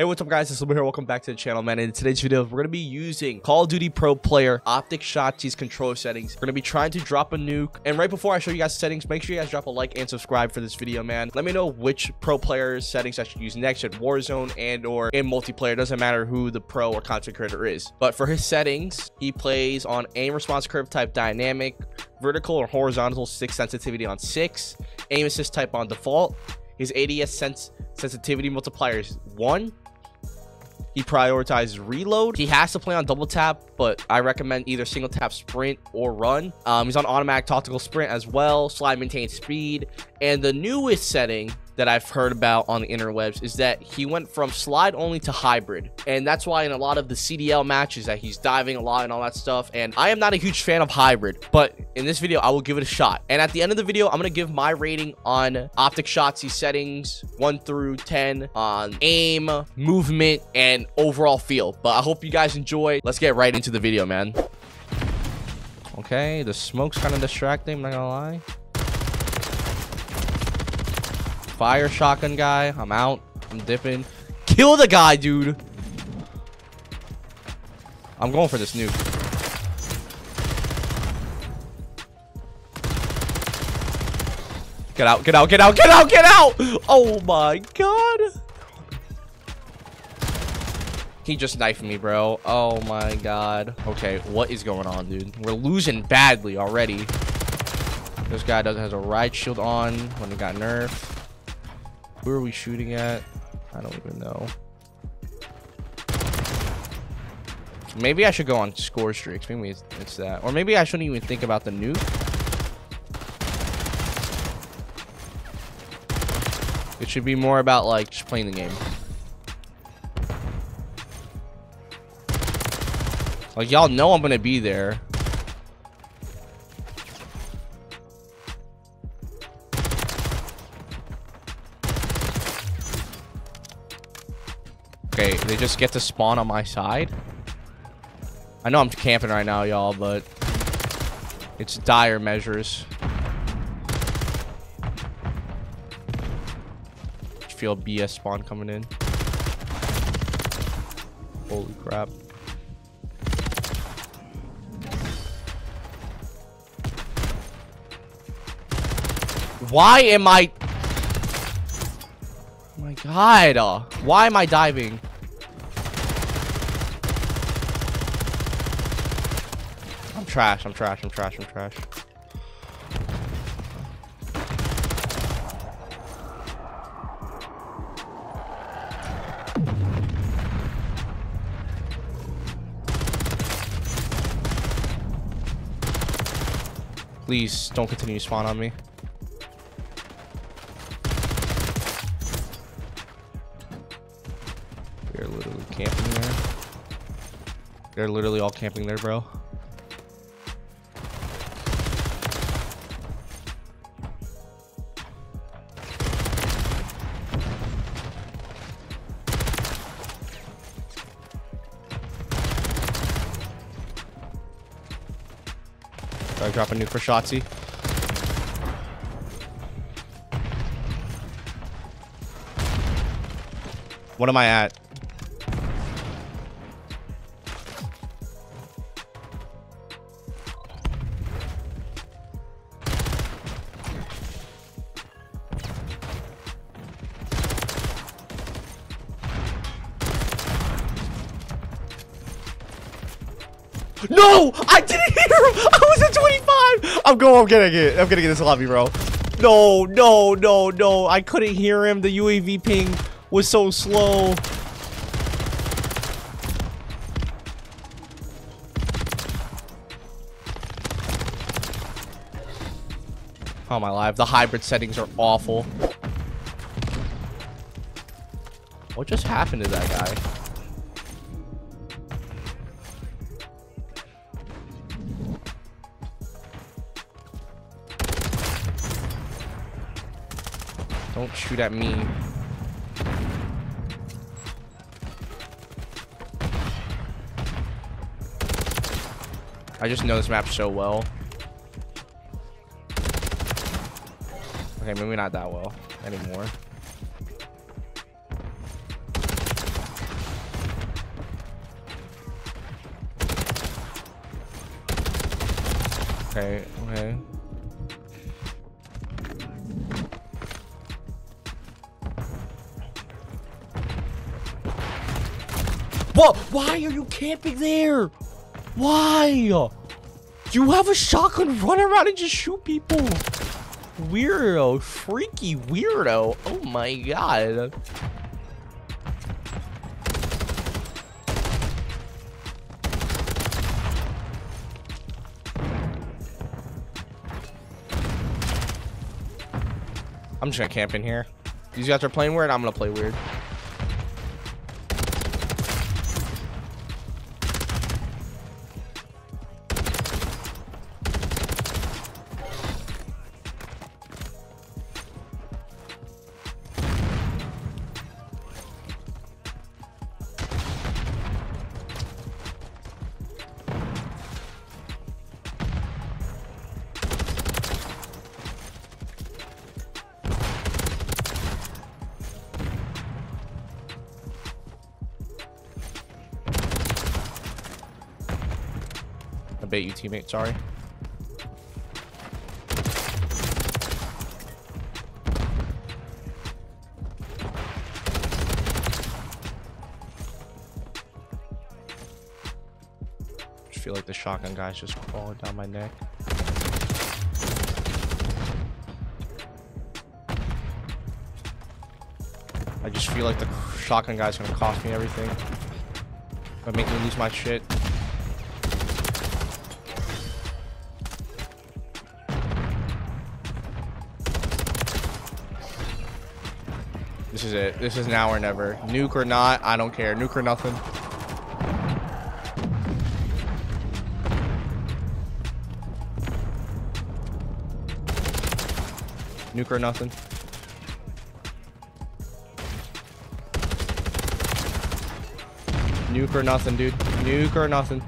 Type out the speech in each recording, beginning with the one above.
Hey, what's up guys? It's Limbo here. Welcome back to the channel, man. In today's video, we're going to be using Call of Duty Pro Player Optic Shotzzy's controller settings. We're going to be trying to drop a nuke. And right before I show you guys settings, make sure you guys drop a like and subscribe for this video, man. Let me know which Pro Player settings I should use next at Warzone and or in multiplayer. It doesn't matter who the pro or content creator is. But for his settings, he plays on aim response curve type dynamic, vertical or horizontal stick sensitivity on 6, aim assist type on default. His ADS sense sensitivity multiplier is 1 he prioritizes reload. He has to play on double tap, but I recommend either single tap sprint or run. Um, he's on automatic tactical sprint as well. Slide maintain speed. And the newest setting that I've heard about on the interwebs is that he went from slide only to hybrid. And that's why in a lot of the CDL matches that he's diving a lot and all that stuff. And I am not a huge fan of hybrid, but in this video, I will give it a shot. And at the end of the video, I'm going to give my rating on Optic Shotzzy settings 1 through 10 on aim, movement, and overall feel. But I hope you guys enjoy. Let's get right into the video, man. Okay, the smoke's kind of distracting, I'm not gonna lie. Fire shotgun guy. I'm out. I'm dipping. Kill the guy, dude. I'm going for this nuke. Get out, get out, get out, get out, get out! Oh my god. He just knifed me, bro. Oh my god. Okay, what is going on, dude? We're losing badly already. This guy doesn't has a riot shield on when he got nerfed. Who are we shooting at? I don't even know. Maybe I should go on score streaks. Maybe it's, it's that. Or maybe I shouldn't even think about the nuke. It should be more about like just playing the game. Like y'all know I'm gonna be there. They just get to spawn on my side. I know I'm camping right now, y'all, but it's dire measures. feel BS spawn coming in. Holy crap. Why am I... My god. Uh, why am I diving? Trash. I'm trash. I'm trash. I'm trash. Please don't continue to spawn on me. They're literally camping there. They're literally all camping there, bro. I drop a nuke for Shotzzy. What am I at? No! I didn't hear him! I was at 25! I'm going, I'm getting it. I'm gonna get this lobby, bro. No, no, no, no. I couldn't hear him. The UAV ping was so slow. Oh my life. The hybrid settings are awful. What just happened to that guy? Don't shoot at me. I just know this map so well. Okay, maybe not that well anymore. Okay, okay. What? Why are you camping there? Why? You have a shotgun, run around and just shoot people. Weirdo, freaky weirdo. Oh my god. I'm just gonna camp in here. These guys are playing weird, I'm gonna play weird. Bait you, teammate. Sorry. Just feel like the shotgun guy's just crawling down my neck. I just feel like the shotgun guy's gonna cost me everything. By making me lose my shit. This is it. This is now or never. Nuke or not, I don't care. Nuke or nothing. Nuke or nothing. Nuke or nothing, dude. Nuke or nothing.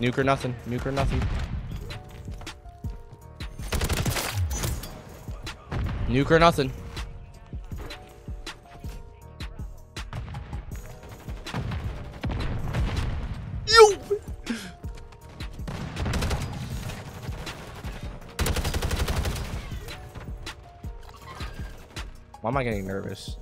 Nuke or nothing. Nuke or nothing. Nuke or nothing. Yo! Why am I getting nervous?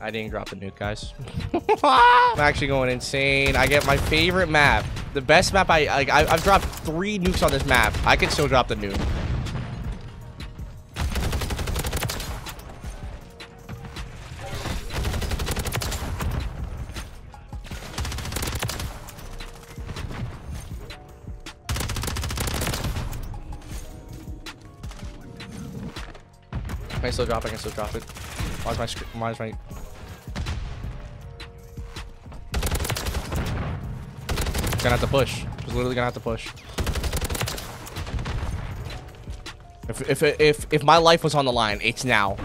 I didn't drop the nuke, guys. I'm actually going insane. I get my favorite map. The best map I, like. I I've dropped three nukes on this map. I can still drop the nuke. I Can still drop? it. I can still drop it. Why's my? Why's my? Gonna have to push. Just literally gonna have to push. If if if if my life was on the line, it's now.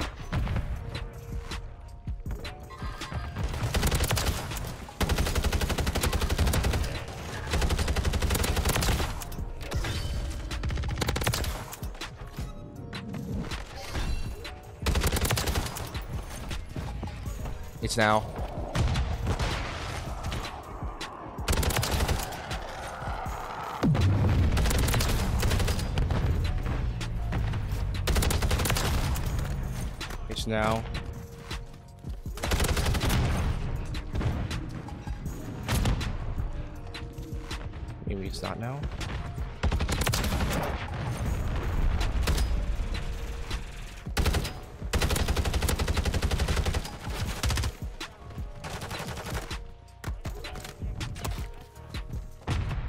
It's now. Now. Maybe it's not now.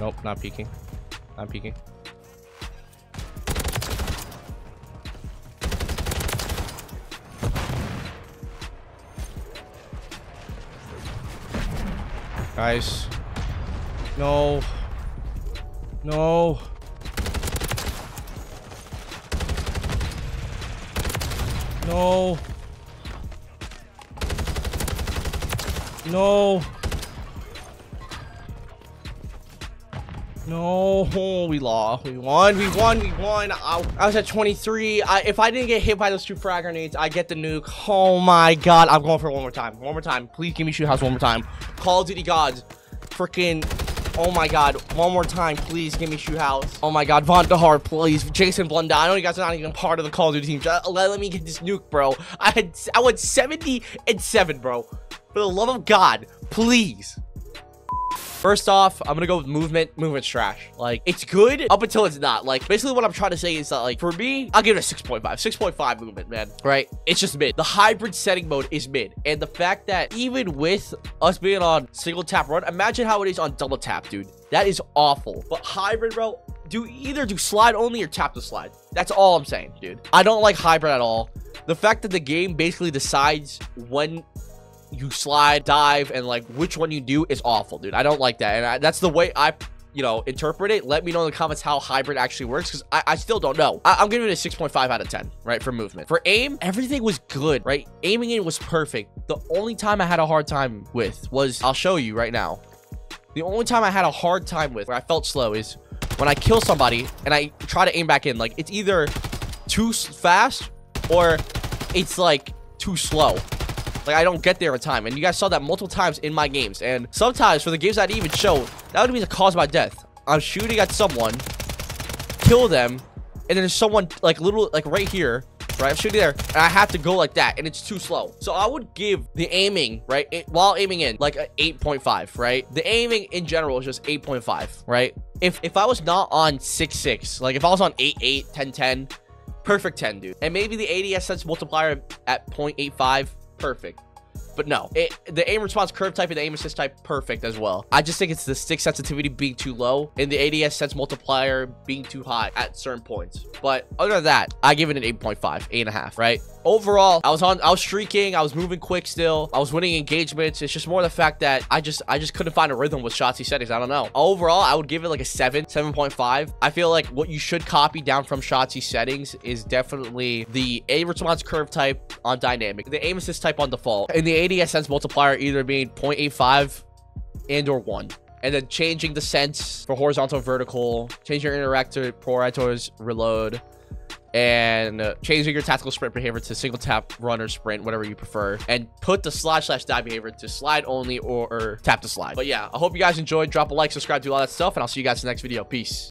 Nope, not peeking. Not peeking. Guys. No. No. No. No. No, we lost. We won. We won. We won. I, I was at 23. I, if I didn't get hit by those two frag grenades, I get the nuke. Oh my god. I'm going for it one more time. One more time. Please give me shoot house one more time. Call of Duty gods. Freaking. Oh my god. One more time. Please give me shoot house. Oh my god. Vonderhaar, please. Jason Blundell. I know you guys are not even part of the Call of Duty team. Let, let me get this nuke, bro. I had I went 70 and 7, bro. For the love of God, please. First off, I'm gonna go with movement. Movement's trash. Like, it's good up until it's not. Like, basically what I'm trying to say is that, like, for me, I'll give it a 6.5. 6.5 movement, man. Right? It's just mid. The hybrid setting mode is mid. And the fact that even with us being on single tap run, imagine how it is on double tap, dude. That is awful. But hybrid, bro, do either do slide only or tap the slide. That's all I'm saying, dude. I don't like hybrid at all. The fact that the game basically decides when you slide, dive, and like which one you do is awful, dude. I don't like that. And I, that's the way I you know, interpret it. Let me know in the comments how hybrid actually works because I, I, still don't know. I, am giving it a 6.5 out of 10, right, for movement. For aim, everything was good, right? Aiming in was perfect. The only time I had a hard time with was, I'll show you right now. The only time I had a hard time with, where I felt slow, is when I kill somebody and I try to aim back in. Like, it's either too fast or it's, like, too slow. Like, I don't get there in time. And you guys saw that multiple times in my games. And sometimes for the games I even show, that would be the cause of my death. I'm shooting at someone, kill them, and then there's someone, like, little, like, right here, right? I'm shooting there, and I have to go like that, and it's too slow. So I would give the aiming, right, it, while aiming in, like, a 8.5, right? The aiming in general is just 8.5, right? If if I was not on 6.6, like, if I was on 8.8, 10.10, perfect 10, dude. And maybe the ADS sense multiplier at 0.85, perfect. But no, it, the aim response curve type and the aim assist type, perfect as well. I just think it's the stick sensitivity being too low and the ADS sense multiplier being too high at certain points. But other than that, I give it an 8.5, 8.5, right? Overall, I was on, I was streaking, I was moving quick still, I was winning engagements. It's just more the fact that I just, I just couldn't find a rhythm with Shotzzy settings. I don't know. Overall, I would give it like a 7, 7.5. I feel like what you should copy down from Shotzzy settings is definitely the aim response curve type on dynamic, the aim assist type on default, and the ADS sense multiplier either being 0.85 and or 1 and then changing the sense for horizontal vertical change your interactor prioritors reload and uh, changing your tactical sprint behavior to single tap runner sprint whatever you prefer and put the slide slash dive behavior to slide only or, or tap to slide. But yeah i hope you guys enjoyed. Drop a like subscribe do all that stuff and i'll see you guys in the next video. Peace